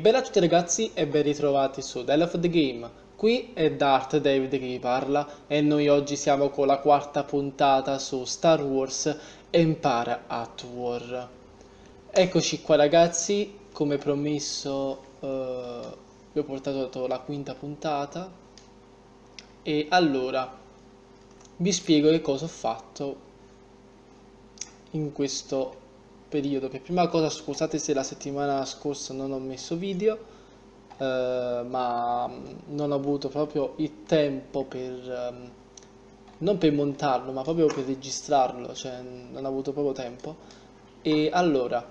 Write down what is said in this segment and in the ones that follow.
Bella a tutti ragazzi e ben ritrovati su The of the Game. Qui è Dart David che vi parla e noi oggi siamo con la quarta puntata su Star Wars Empire at War. Eccoci qua ragazzi, come promesso eh, vi ho portato la quinta puntata e allora vi spiego che cosa ho fatto in questo periodo per prima cosa scusate se la settimana scorsa non ho messo video eh, ma non ho avuto proprio il tempo per ehm, non per montarlo ma proprio per registrarlo cioè non ho avuto proprio tempo. E allora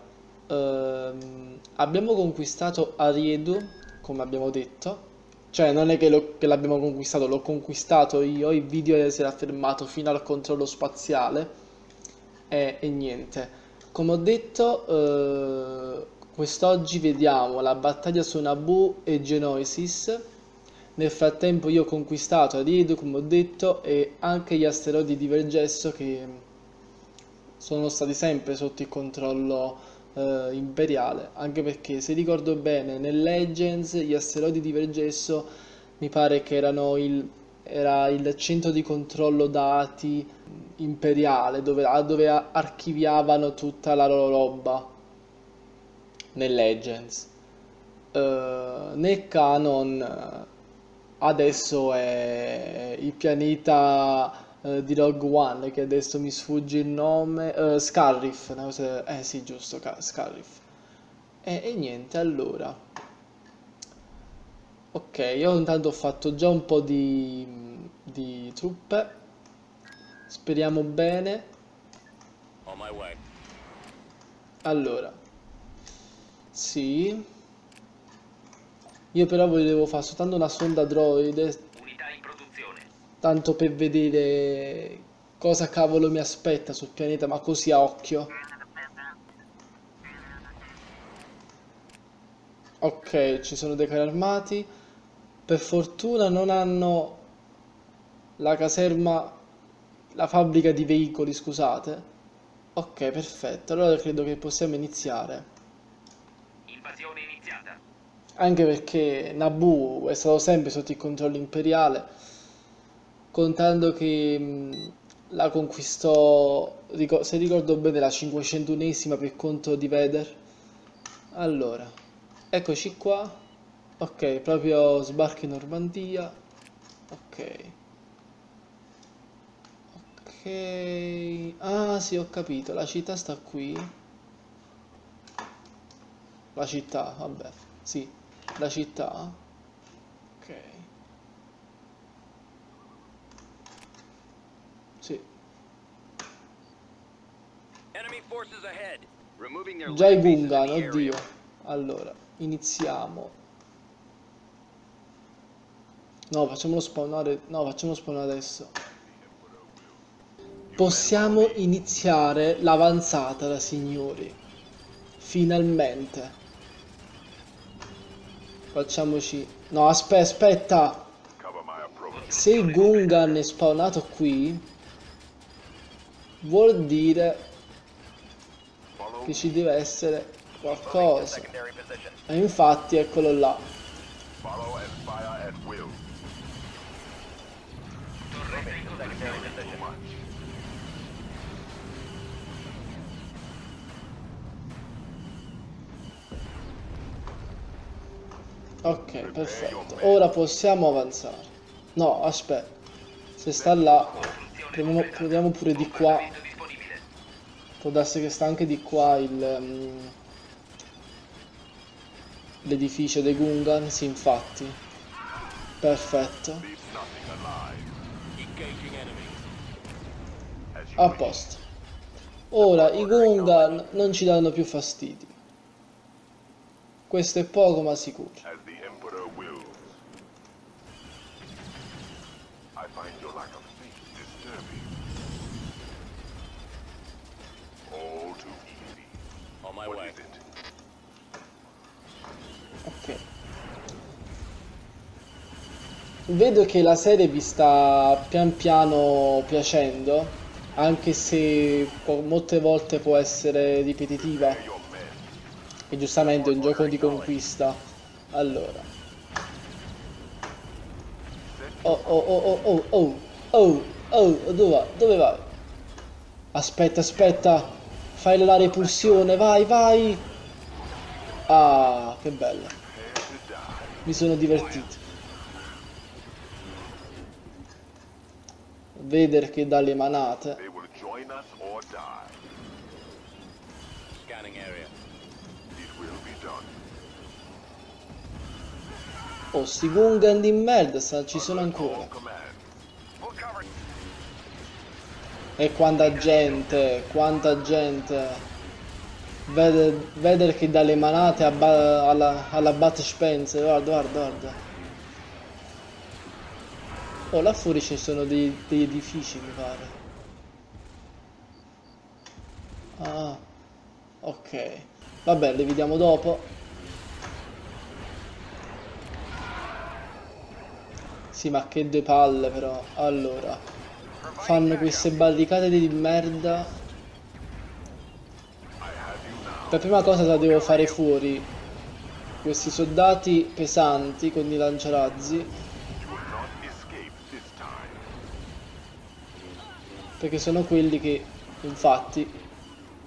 ehm, abbiamo conquistato Ariedu come abbiamo detto cioè non è che, che l'abbiamo conquistato l'ho conquistato io il video si era fermato fino al controllo spaziale e, e niente come ho detto, eh, quest'oggi vediamo la battaglia su Naboo e Genosis. Nel frattempo io ho conquistato Ariedo, come ho detto, e anche gli asteroidi di Vergesso che sono stati sempre sotto il controllo eh, imperiale, anche perché se ricordo bene nel Legends gli asteroidi di Vergesso mi pare che erano il, era il centro di controllo dati imperiale dove, dove archiviavano tutta la loro roba nel Legends. Uh, nel canon adesso è il pianeta uh, di Rogue One che adesso mi sfugge il nome uh, Scarriff no? eh sì giusto Scarriff e, e niente allora ok io intanto ho fatto già un po' di, di truppe Speriamo bene. Allora. Sì. Io però volevo fare soltanto una sonda droide. Tanto per vedere cosa cavolo mi aspetta sul pianeta, ma così a occhio. Ok, ci sono dei carri armati. Per fortuna non hanno la caserma la fabbrica di veicoli, scusate. Ok, perfetto. Allora credo che possiamo iniziare. Invasione iniziata. Anche perché Naboo è stato sempre sotto il controllo imperiale, contando che mh, la conquistò, se ricordo bene, la 501esima per conto di Vader. Allora, eccoci qua. Ok, proprio sbarco in Normandia. Ok. Ok. Ah, sì, ho capito. La città sta qui. La città, vabbè. Sì, la città. Ok. Sì. Già i Gungan, oddio. Allora, iniziamo. No, facciamolo spawnare. No, facciamolo spawnare adesso. Possiamo iniziare l'avanzata, signori. Finalmente. Facciamoci... No, aspetta, aspetta. Se il Gungan è spawnato qui, vuol dire che ci deve essere qualcosa. E infatti eccolo là. Ok, perfetto. Ora possiamo avanzare. No, aspetta. Se sta là, proviamo, proviamo pure di qua. Può darsi che sta anche di qua il... Um, l'edificio dei Gungan, sì infatti. Perfetto. A posto. Ora i Gungan non ci danno più fastidio. Questo è poco ma sicuro. Vedo che la serie vi sta pian piano piacendo, anche se molte volte può essere ripetitiva. E giustamente è un gioco di conquista. Allora. Oh oh oh oh oh oh oh oh dove va? Dove vai? Aspetta, aspetta. Fai la repulsione, vai, vai. Ah, che bella. Mi sono divertito. Vedere che dà le manate. Oh, sti Gungan di merda, ci sono ancora. E quanta gente, quanta gente. Vedere che dalle manate alla, alla Bat Spencer, guarda, guarda, guarda. Oh, là fuori ci sono dei, degli edifici, mi pare. Ah, ok. Vabbè, li vediamo dopo. Sì, ma che due palle però. Allora. Fanno queste barricate di merda. Per prima cosa la devo fare fuori. Questi soldati pesanti con i lanciarazzi. Perché sono quelli che, infatti,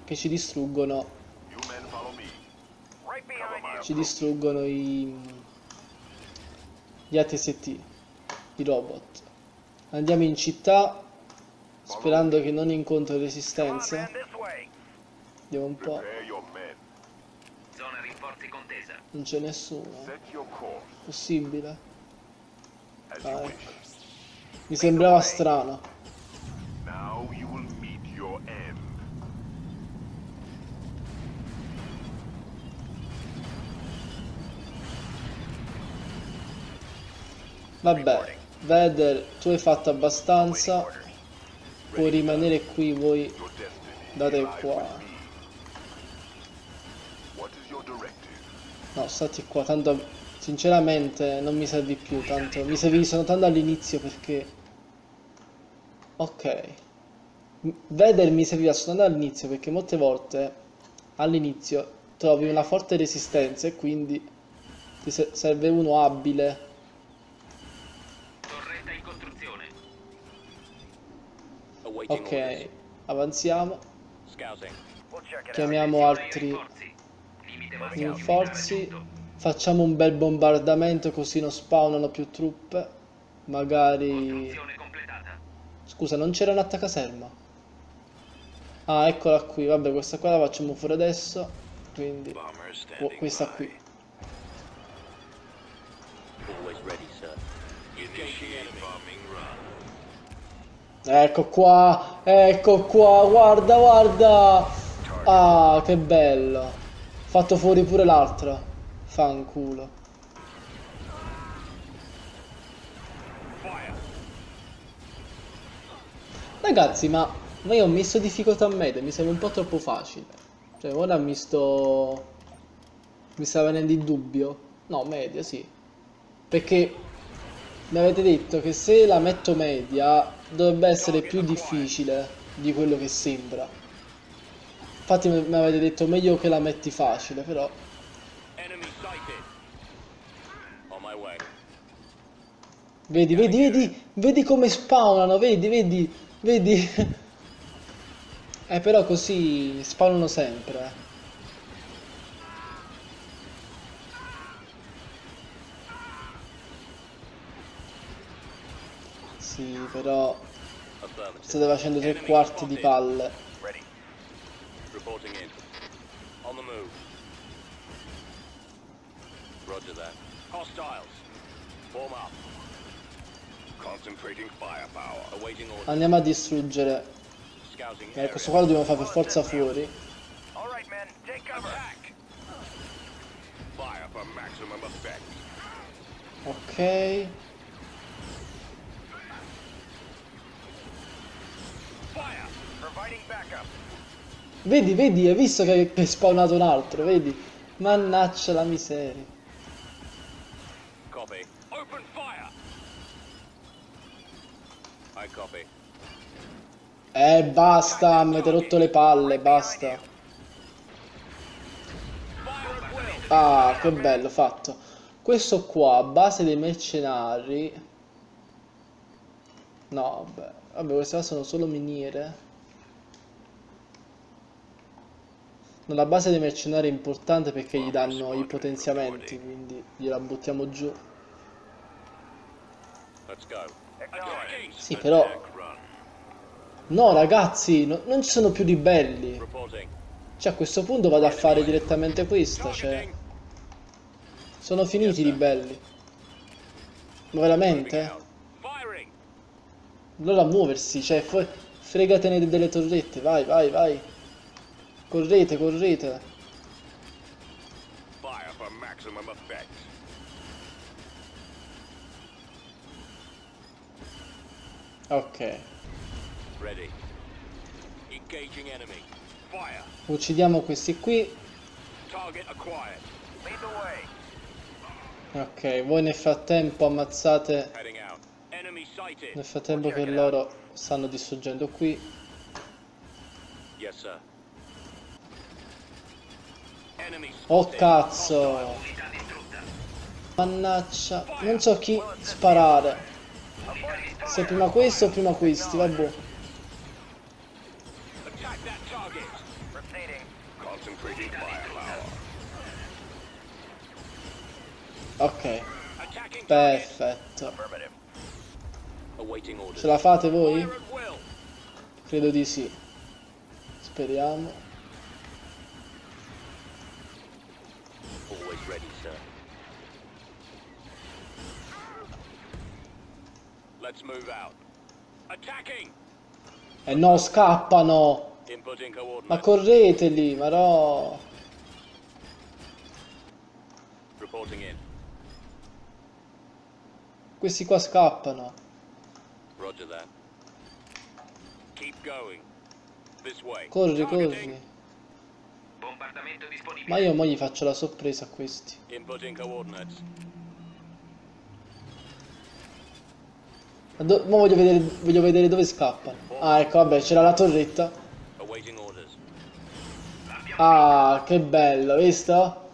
che ci distruggono. Ci distruggono i... Gli ATST i robot. Andiamo in città sperando che non incontro resistenza. Vediamo un po'. Non c'è nessuno. Possibile? Ah, ecco. Mi sembrava strano. Vabbè. Vader, tu hai fatto abbastanza. Puoi rimanere qui, voi date qua. No, stati qua, tanto sinceramente non mi servi più, tanto mi servi soltanto all'inizio perché... Ok. Vader mi serviva soltanto all'inizio perché molte volte all'inizio trovi una forte resistenza e quindi ti serve uno abile Ok, avanziamo. Chiamiamo altri rinforzi. Facciamo un bel bombardamento così non spawnano più truppe. Magari... Scusa, non c'era un'altra caserma? Ah, eccola qui. Vabbè, questa qua la facciamo fuori adesso. Quindi... Oh, questa qui. Ecco qua, ecco qua, guarda, guarda. Ah, che bello. Fatto fuori pure l'altra. Fanculo. Ragazzi, ma, io ho messo difficoltà media, mi sembra un po' troppo facile. Cioè, ora mi sto... Mi sta venendo in dubbio. No, media, sì. Perché mi avete detto che se la metto media dovrebbe essere più difficile di quello che sembra. Infatti mi avete detto meglio che la metti facile, però... Vedi, vedi, vedi, vedi come spawnano, vedi, vedi, vedi. eh, però così spawnano sempre. Eh. Sì, però state facendo tre quarti di palle. Reporting in. On the move. Roger that. Hostiles. Form up. Concentrating firepower. Awaiting orders. Andiamo a distruggere. Eh, questo qua lo dobbiamo fare per forza fuori. Alright men, take cover. Fire for maximum effect. Ok. Vedi, vedi, hai visto che è spawnato un altro, vedi? Mannaccia la miseria. Copy. Open fire. I copy. Eh, basta, mi avete rotto le palle, basta. Ah, che bello, fatto. Questo qua, base dei mercenari... No, vabbè. Vabbè, queste qua sono solo miniere. No, la base dei mercenari è importante perché gli danno i potenziamenti, quindi gliela buttiamo giù. Sì, però... No, ragazzi, no- non ci sono più ribelli. Cioè, a questo punto vado a fare direttamente questa, cioè... Sono finiti i ribelli. Ma veramente? Allora a muoversi, cioè, fu- fregatene delle torrette, vai, vai, vai. Correte, correte. Fire for maximum effect. Ok. Ready. Engaging enemy. Fire. Uccidiamo questi qui. Target acquired. Lead the way. Ok, voi nel frattempo ammazzate... Nel frattempo che loro stanno distruggendo qui. Yes, sir. Enemy Oh cazzo! Mannaggia, non so chi sparare. Se prima questo o prima questi, vabbè. Ok, perfetto. Ce la fate voi? Credo di sì. Speriamo. E no, scappano! Ma correte lì, ma no! Questi qua scappano. Roger that. Keep going. This way. Corri, corri. Bombardamento disponibile. Ma io mo gli faccio la sorpresa a questi. Inputting coordinates. Ma do- mo voglio vedere, voglio vedere dove scappano. Ah, ecco, vabbè, c'era la torretta. Ah, che bello, visto?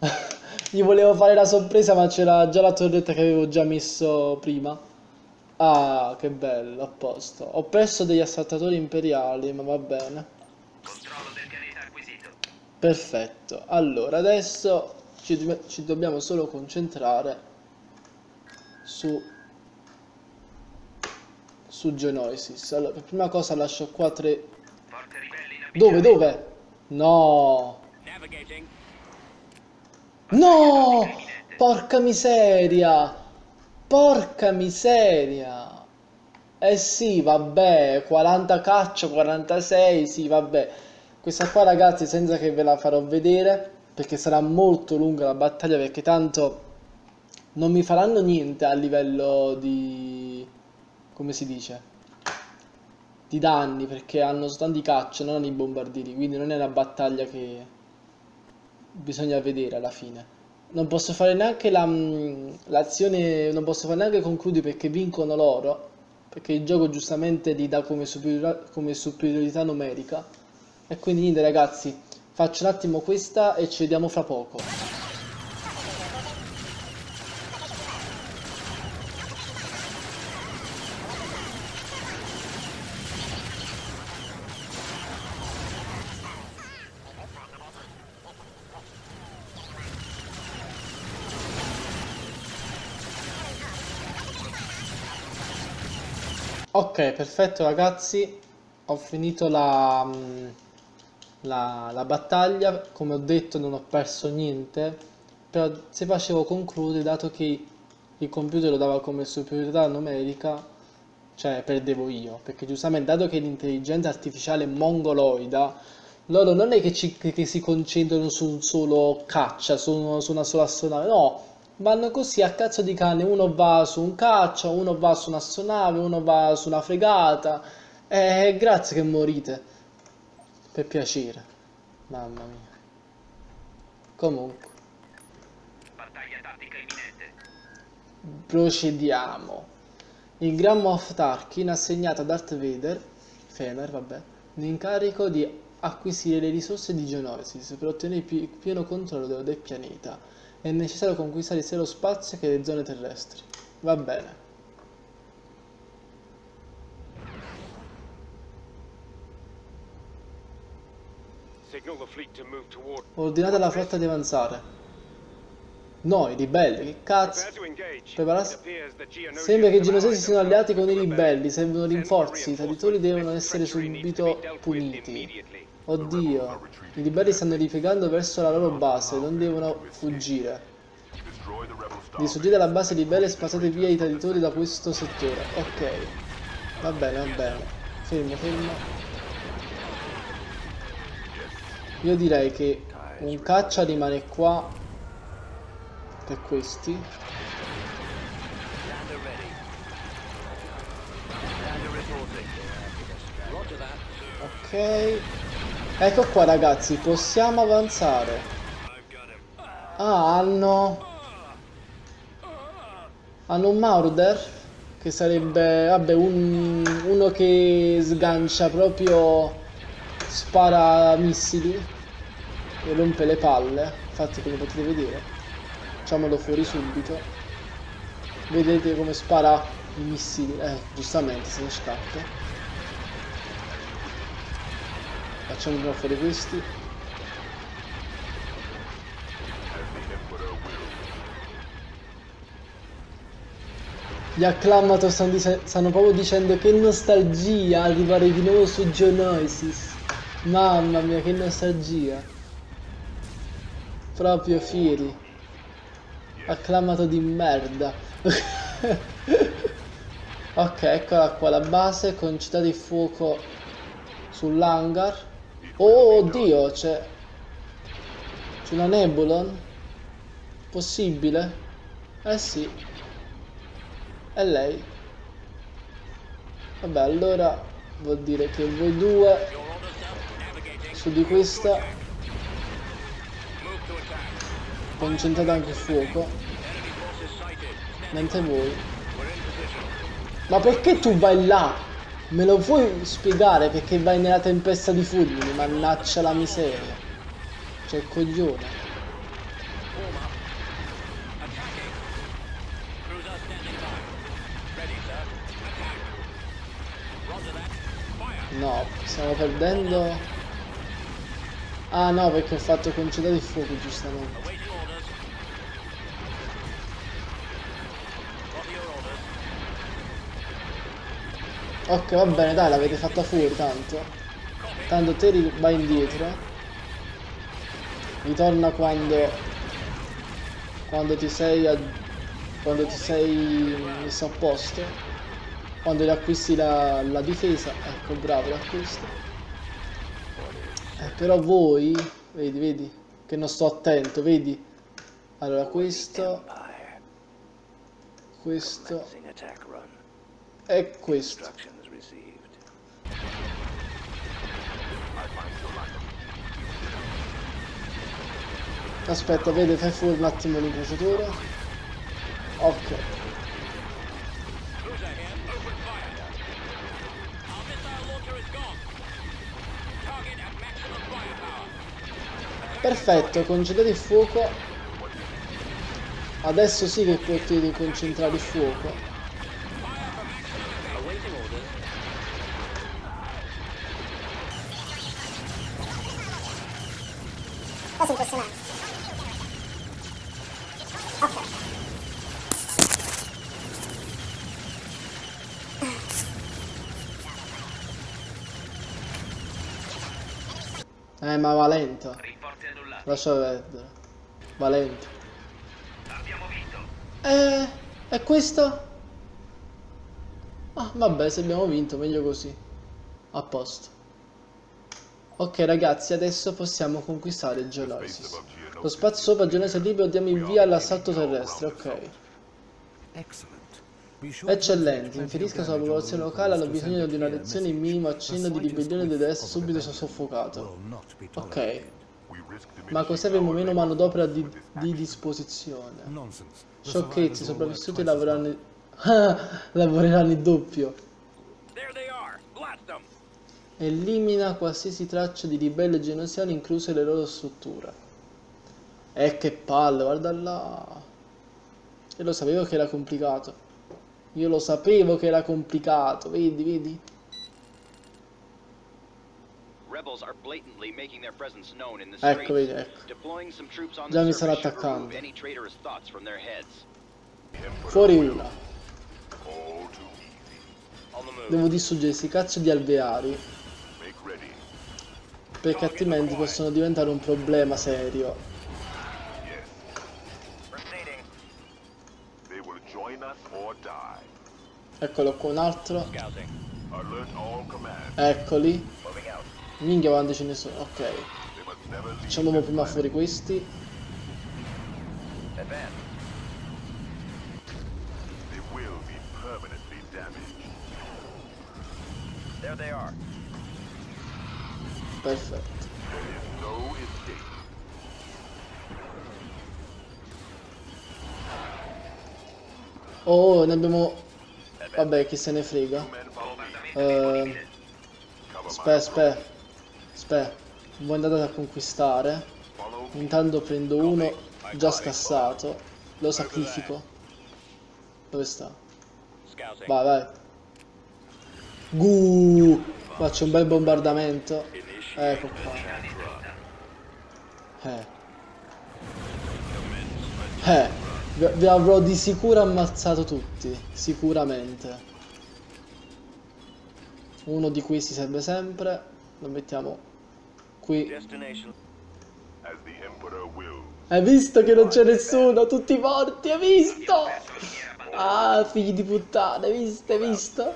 Gli volevo fare la sorpresa, ma c'era già la torretta che avevo già messo prima. Ah, che bello, a posto. Ho perso degli assaltatori imperiali, ma va bene. Controllo del pianeta acquisito. Perfetto. Allora, adesso ci, ci dobbiamo solo concentrare su su Genoisis. Allora, per prima cosa lascio qua tre... Dove, dove? No! Navigating. No! Porca miseria! Porca miseria! Eh sì, vabbè, 40 caccia, 46, sì, vabbè. Questa qua, ragazzi, senza che ve la farò vedere, perché sarà molto lunga la battaglia, perché tanto non mi faranno niente a livello di... come si dice? Di danni, perché hanno soltanto i caccia, non i bombardieri, quindi non è una battaglia che bisogna vedere alla fine. Non posso fare neanche la, mm, l'azione, non posso fare neanche concludi perché vincono loro, perché il gioco giustamente li dà come superiorità, come superiorità numerica. E quindi niente ragazzi, faccio un attimo questa e ci vediamo fra poco. Ok, perfetto ragazzi, ho finito la, mm, la, la battaglia, come ho detto non ho perso niente, però se facevo concludere, dato che il computer lo dava come superiorità numerica, cioè perdevo io, perché giustamente dato che l'intelligenza artificiale è mongoloida, loro non è che, ci- che- si concentrano su un solo caccia, su, su una sola astronave, no, vanno così a cazzo di cane, uno va su un caccia, uno va su un'astronave, uno va su una fregata, e grazie che morite, per piacere, mamma mia. Comunque, Battaglia tattica imminente. procediamo. Il Gran Moff Tarkin ha assegnato a Darth Vader, Fener, vabbè, l'incarico di acquisire le risorse di Geonosis per ottenere pi- pieno controllo del pianeta. È necessario conquistare sia lo spazio che le zone terrestri. Va bene. Ordinate alla flotta di avanzare. No, i ribelli, che cazzo? Prepararsi- Sembra che i allied siano alleati con i ribelli, servono rinforzi, i traditori devono essere subito puniti. Oddio, i ribelli stanno ripiegando verso la loro base, non devono fuggire. Distruggete la base ribelle e spazzate via i traditori da questo settore. Ok, va bene, va bene. Fermo, fermo. Io direi che un caccia rimane qua per questi. Ok. Ecco qua ragazzi, possiamo avanzare. Ah, hanno... Hanno un Mauder, che sarebbe, vabbè, un, uno che sgancia proprio... Spara missili. E rompe le palle. Infatti come potete vedere. Facciamolo fuori subito. Vedete come spara i missili. Eh, giustamente se ne scappa. Facciamo prima fuori questi. Gli acclamato stanno, stanno proprio dicendo che nostalgia arrivare di nuovo su Geonosis. Mamma mia, che nostalgia. Proprio fieri. Acclamato di merda. ok, eccola qua la base con città di fuoco sull'hangar. Oh oddio, c'è... C'è una Nebulon? Possibile? Eh sì. È lei. Vabbè, allora vuol dire che voi due su di questa concentrate anche il fuoco. Mentre voi. Ma perché tu vai là? Me lo puoi spiegare perché vai nella tempesta di fulmini? Mannaccia la miseria. C'è il coglione. No, stiamo perdendo. Ah no, perché ho fatto concentrare il fuoco giustamente. Awaiting orders. Copy your orders. Ok, va bene, dai, l'avete fatta fuori tanto. Tanto te vai indietro. Ritorna quando. Quando ti sei. a- quando ti sei messo a posto. Quando riacquisti la, la difesa. Ecco, bravo, l'acquisto. Eh, però voi. Vedi, vedi. Che non sto attento, vedi. Allora, questo. Questo. E questo. Aspetta, vede, fai fuori un attimo l'incrociatore. Ok. Perfetto, concedete il fuoco. Adesso sì che potete concentrare il fuoco. Awaiting orders. Cosa impressionante. Ok. Eh, ma va lento. Rinforzi annullati. Lascia perdere. Va lento. Abbiamo vinto. Eh, e questo? Ah, vabbè, se abbiamo vinto, meglio così. A posto. Ok, ragazzi, adesso possiamo conquistare Geonosis. Lo spazio sopra Geonosis è libero, diamo il via all'assalto terrestre, ok. Eccellenti, inferisca sulla popolazione locale hanno bisogno di una lezione in minimo accenno di ribellione deve essere subito soffocato. Ok, ma così avremo meno manodopera di, di disposizione. Sciocchezzi, sopravvissuti lavoreranno... Lavoreranno il doppio. Elimina qualsiasi traccia di ribelli genosiani, incluse le loro strutture. E che palle, guarda là. Io lo sapevo che era complicato. Io lo sapevo che era complicato, vedi, vedi? Rebels are blatantly making their presence known in the Ecco, streets, vedi, ecco. deploying some troops on Già mi stanno attaccando. any traitorous thoughts from their heads. Fuori una. Devo distruggere questi cazzo di alveari. Perché altrimenti possono diventare un problema serio. Eccolo qua un altro. Eccoli. Minchia quanti ce ne sono. Ok. Facciamo prima fuori questi. Perfetto. Escape. Oh, ne abbiamo... Vabbè, chi se ne frega. Men follow me. Spe. Voi andate a conquistare. Intanto prendo uno già scassato. Lo sacrifico. Dove sta? Vai, vai. Gu. Faccio un bel bombardamento. Ecco qua. Eh. Eh. Vi vi avrò di sicuro ammazzato tutti. Sicuramente. Uno di questi serve sempre. Lo mettiamo qui. Hai visto che non c'è nessuno? Tutti morti, hai visto? Ah, figli di puttana, hai visto? Hai visto?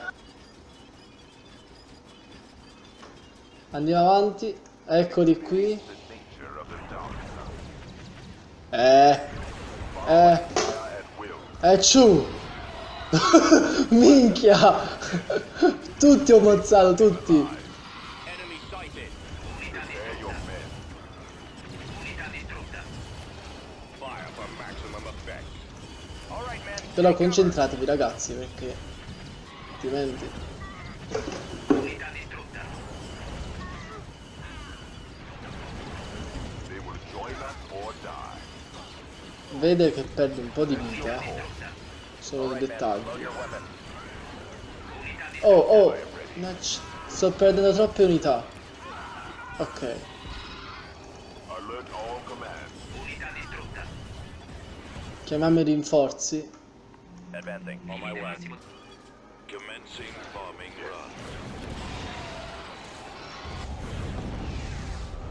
Andiamo avanti. Eccoli qui. Eh. Eh. Eh, ciù. Minchia. tutti ho ammazzato, tutti. Enemy sighted. Prepare your men. Fire for maximum effect. All right, men. Però concentratevi ragazzi perché altrimenti vede che perde un po' di vita. Solo dei dettagli. Load your weapon. Oh, oh, sto perdendo troppe unità. Ok, chiamiamo i rinforzi. Advancing. On my way. Commencing bombing run.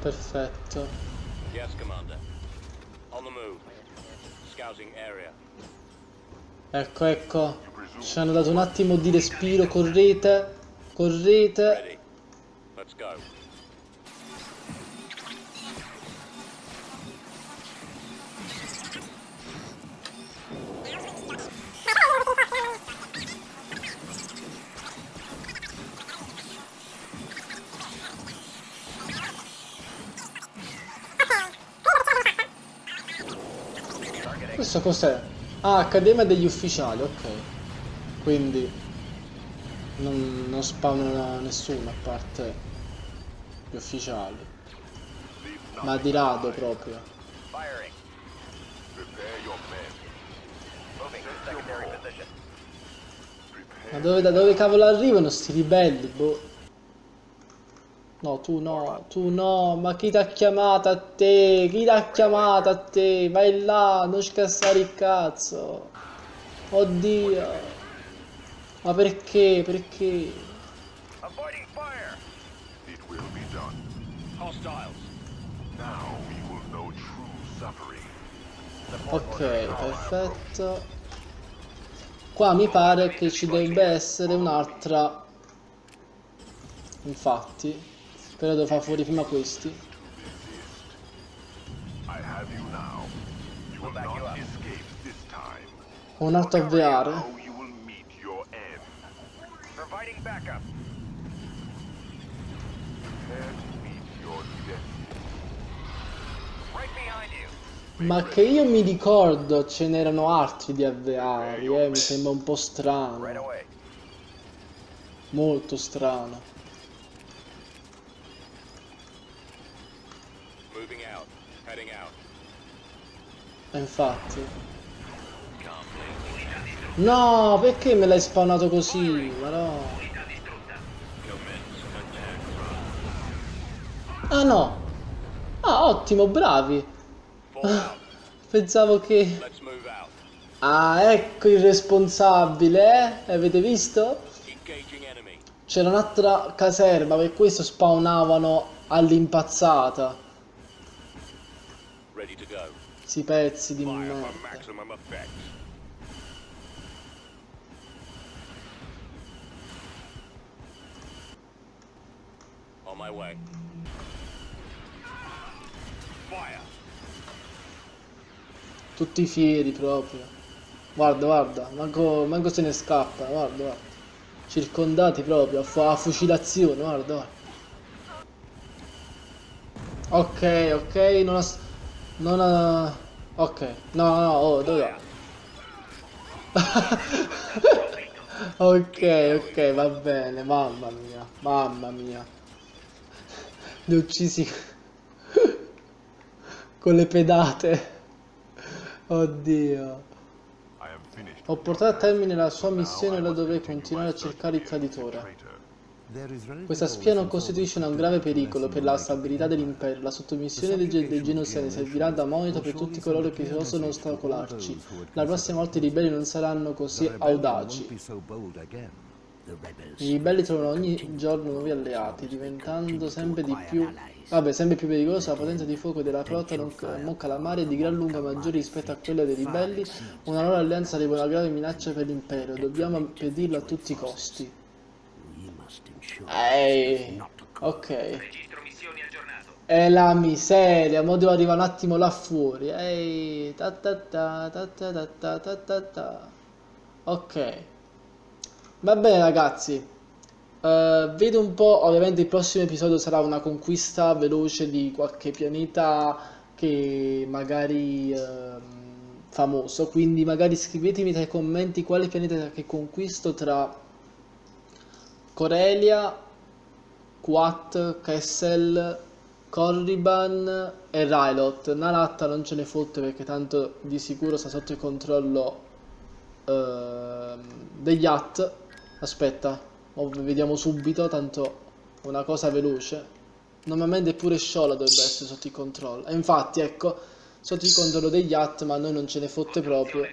Perfetto. Yes, Commander. On the move. Scouting area. Ecco, ecco. Ci hanno dato un attimo di respiro. Correte. Correte. Ready. Let's go. Questo cos'è? Ah, Accademia degli Ufficiali, ok. Quindi non, non spawnano nessuno a parte gli ufficiali. Ma di rado proprio. Ma dove, da dove cavolo arrivano sti ribelli, boh? No, tu no, tu no, ma chi t'ha chiamato a te? Chi t'ha chiamato a te? Vai là, non scassare il cazzo. Oddio. Ma perché? Perché? Avoiding fire. It will be done. Hostiles. Now we will know true suffering. Ok, perfetto. Qua mi pare che ci debba essere un'altra. Infatti. Però devo fare fuori prima questi. Time. Un altro you. Ma che io mi ricordo ce n'erano altri di alveari, eh, mi sembra un po' strano. Molto strano. Infatti. No, perché me l'hai spawnato così? Ma no. Ah no. Ah, ottimo, bravi. Pensavo che... Ah, ecco il responsabile, eh? Avete visto? C'era un'altra caserma, per questo spawnavano all'impazzata. Sti pezzi di merda. maximum effect. On my way. Fire. Tutti fieri proprio. Guarda, guarda, manco, manco se ne scappa, guarda, guarda. Circondati proprio, a, a fucilazione, guarda, guarda. Ok, ok, non ha... Non ha... Ok, no, no, oh, dove ok, ok, va bene, mamma mia, mamma mia. Li ho uccisi con le pedate. Oddio. Ho portato a termine la sua missione e ora dovrei continuare a cercare il traditore. Questa spia non costituisce un grave pericolo per la stabilità dell'impero. La sottomissione dei, ge- dei Genosani servirà da monito per tutti coloro che possono ostacolarci. La prossima volta i ribelli non saranno così audaci. I ribelli trovano ogni giorno nuovi alleati, diventando sempre di più... Vabbè, sempre più pericolosa la potenza di fuoco della flotta non Mon Calamari è di gran lunga maggiore rispetto a quella dei ribelli. Una loro alleanza sarebbe una grave minaccia per l'impero. Dobbiamo impedirlo a tutti i costi. Ehi, ok. Registro missioni aggiornato. È la miseria, mo devo arrivare un attimo là fuori. Ehi, ta ta ta ta ta ta ta ta ta ta. Ok. Va bene ragazzi. Eh, vedo un po', ovviamente il prossimo episodio sarà una conquista veloce di qualche pianeta che magari ehm, famoso, quindi magari scrivetemi nei commenti quale pianeta che conquisto tra Corelia, Quat, Kessel, Corriban e Rylot. Nalatta non ce ne fotte perché tanto di sicuro sta sotto il controllo ehm, degli At. Aspetta, mo vediamo subito, tanto una cosa veloce. Normalmente pure Sciola dovrebbe essere sotto il controllo. E infatti, ecco, sotto il controllo degli At, ma a noi non ce ne fotte proprio.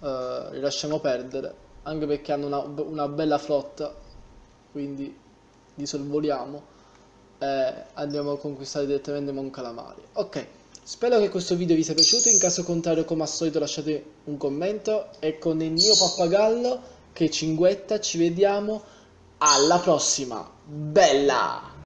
Eh, li lasciamo perdere. Anche perché hanno una, una bella flotta. Quindi li sorvoliamo. E andiamo a conquistare direttamente Mon Calamari. Ok. Spero che questo video vi sia piaciuto. In caso contrario, come al solito, lasciate un commento. E con il mio pappagallo che cinguetta ci vediamo alla prossima. Bella!